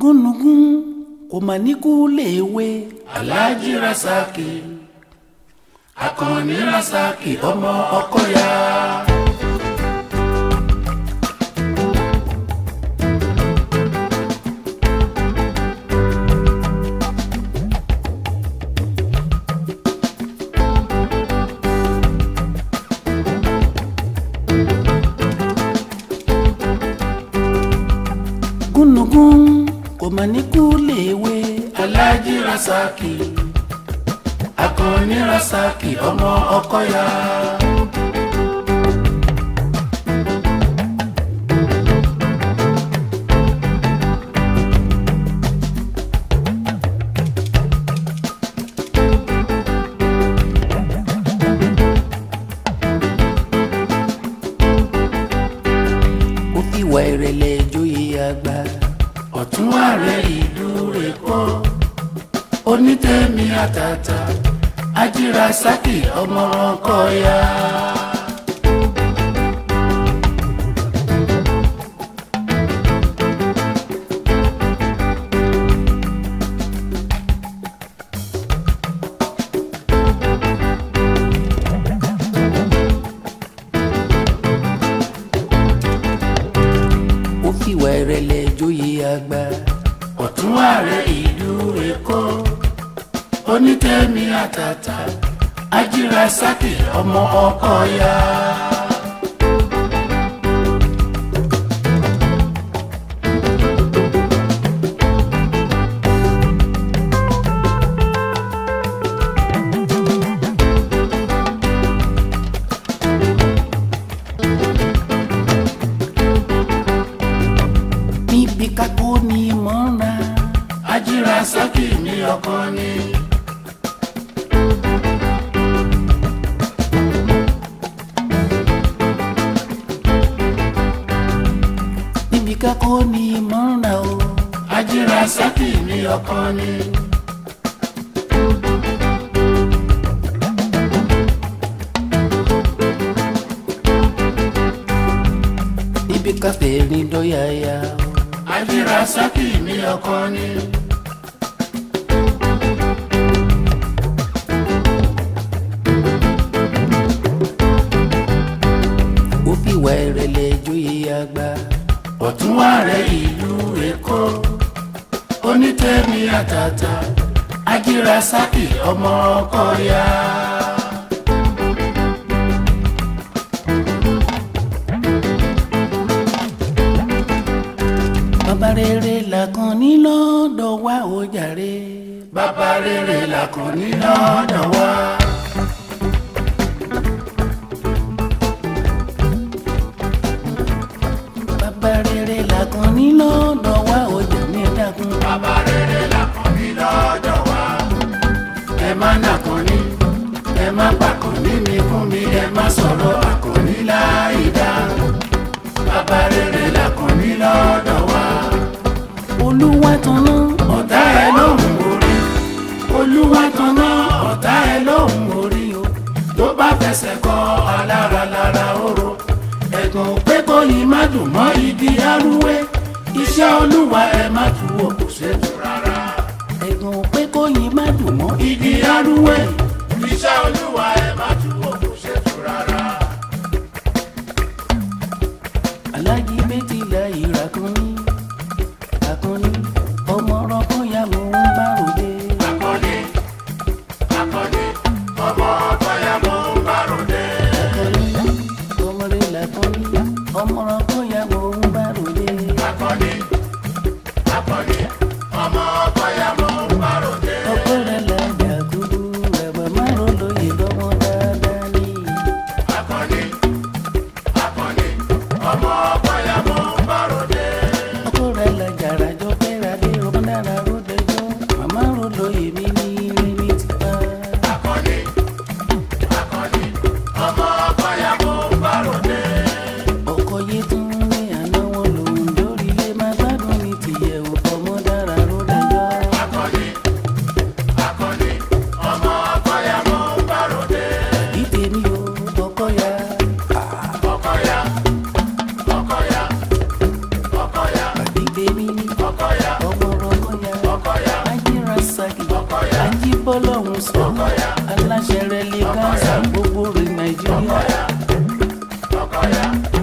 gúnlùgún kò mà ní kú léèwé. alhaji rasaki akànnì rasaki ọmọ ọkọ ya. mà ní kú léwe. aláàjì rasaki akọni rasaki ọmọ ọkọya. ìwà ìrẹ̀lẹ̀ ìjòyè àgbà ọ̀hún ààrẹ ìlú rẹ̀ pọ̀ onítẹ̀mí àtàtà ajírasaki ọmọ ọkọ ya. ọ̀tún ààrẹ ìlú Èkó onítẹ̀mí àtàtà ajírasaki ọmọ ọkọ ya. kíra sókì mi ọkọ ni. níbi kakó ni mọ́ra o. ajíra sókì mi ọkọ ni. níbi káfẹ́ rí dọ́yàyà o. ajíra sókì àgbàlagbà. ọ̀tún wà rẹ̀ ìlú èkó onítẹ̀mí àtàtà ajíra sákì ọmọ ọkọ ya. bàbá rere làkànní lọ́dọ̀ wá ó jàre. bàbá rere làkànní lọ́dọ̀ wá. Àkànní lọ́dọ̀ wa ọjà mi ẹ dákun. bàbá rere l'Àkànní lọ́dọ̀ wa. ẹ má nàkànní ẹ má pàkànní mi fún mi ẹ má sọ̀rọ̀ Àkànní láì dá. bàbá rere l'Àkànní lọ́dọ̀ wa. olúwa tanná ọ̀tá ẹ lóhùn orí. olúwa tanná ọ̀tá ẹ lóhùn orí o. tó bá fẹsẹ̀ kọ́. dùn mọ́ igi arúwé iṣẹ́ olúwa ẹ má juwọ́ kò sẹ́tù rárá. ẹ̀gbọ́n pé kóyin má dùn mọ́ igi arúwé iṣẹ́ olúwa ẹ má juwọ́. You. bọ́lọ́hún sọ aláṣẹ rẹ̀ lè ká sàn gbogbo rẹ̀ nàìjíríà.